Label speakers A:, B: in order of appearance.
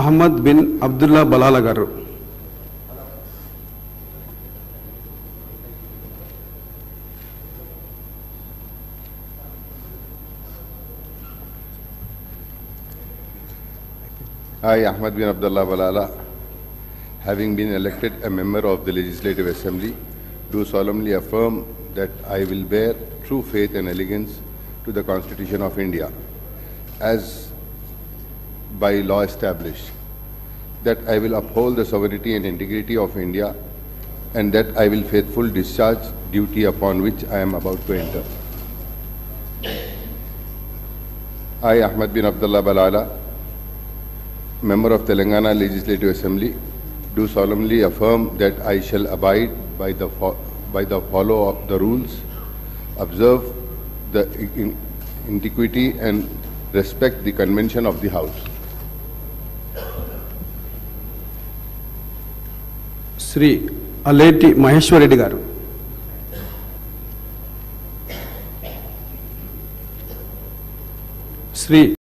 A: Ahmed bin Abdullah ಬಲಾಲಗಾರರು
B: I, Ahmed bin Abdullah Balala, having been elected a member of the Legislative Assembly, do solemnly affirm that I will bear true faith and allegiance to the Constitution of India. As by law established, that I will uphold the sovereignty and integrity of India, and that I will faithful discharge duty upon which I am about to enter. I, Ahmed bin Abdullah Balala, member of Telangana Legislative Assembly, do solemnly affirm that I shall abide by the, by the follow of the rules, observe the in- integrity and respect the convention of the House.
A: Shri Aleti Maheshwar Reddy garu. Shri